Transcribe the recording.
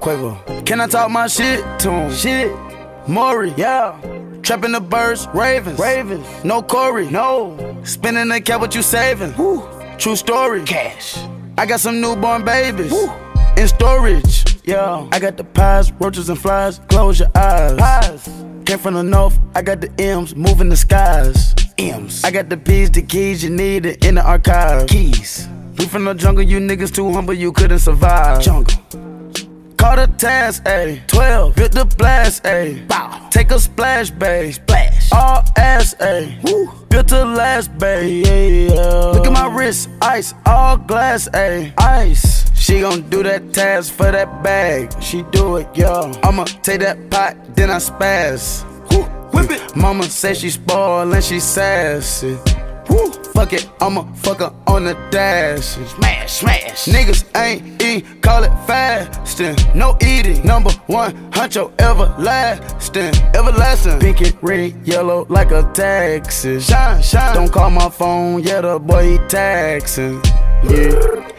Quavo. Can I talk my shit to him? Shit. Maury, yeah. Trapping the birds, Ravens. Ravens. No Corey, no. Spinning the cap, what you saving? Woo. True story. Cash. I got some newborn babies. Woo. In storage. Yeah. I got the pies, roaches and flies. Close your eyes. Eyes. Came from the north, I got the M's, moving the skies. M's. I got the P's, the keys you needed in the archive. Keys. We from the jungle, you niggas too humble, you couldn't survive. Jungle. Caught a task, ayy. 12, hit the blast, ayy. Bow. Take a splash, babe. Splash. All ass, ayy. Woo. Built to last, babe. Yeah, yeah. Look at my wrist, ice, all glass, ayy. Ice. She gon' do that task for that bag. She do it, yo. I'ma take that pot, then I spaz. Woo. Whip it. Mama say she spoiled and she sassy. Woo. Fuck it, I'ma fuck her on the dash. Smash, smash. Niggas ain't eat, call it fasting. No eating. Number one, huncho everlasting. Everlasting. Pink and red, yellow like a taxi. Shine, shine. Don't call my phone, yeah, the boy he taxing. Yeah.